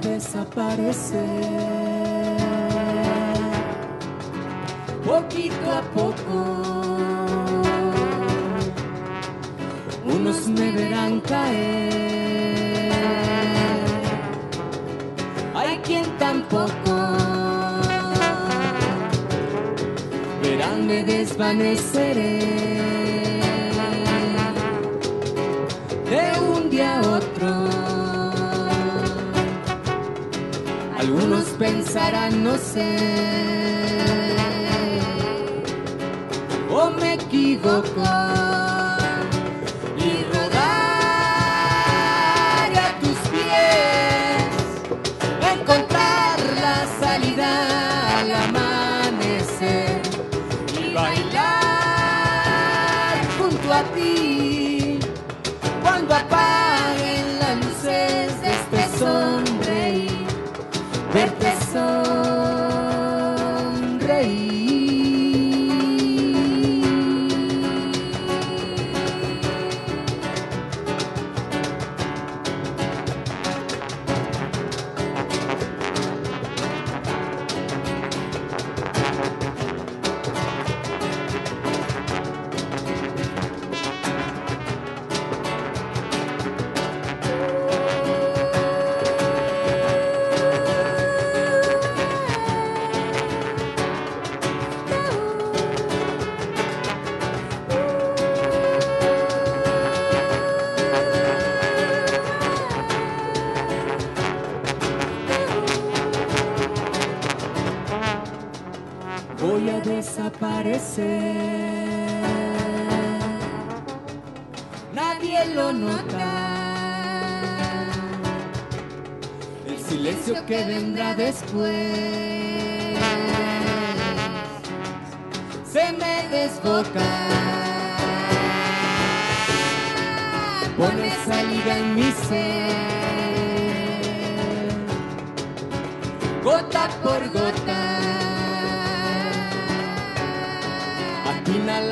desaparecer. Poquito a poco, unos me verán caer. Hay quien tampoco verán me desvaneceré. De un día a otro. Algunos pensarán, no sé, o me equivoco. Y rodar a tus pies, encontrar la salida al amanecer y bailar junto a ti Israel. Desaparecer. Nadie lo nota. El silencio que vendrá después se me desboca. Pone salida en mi ser, gota por gota.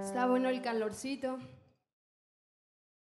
Está bueno el calorcito.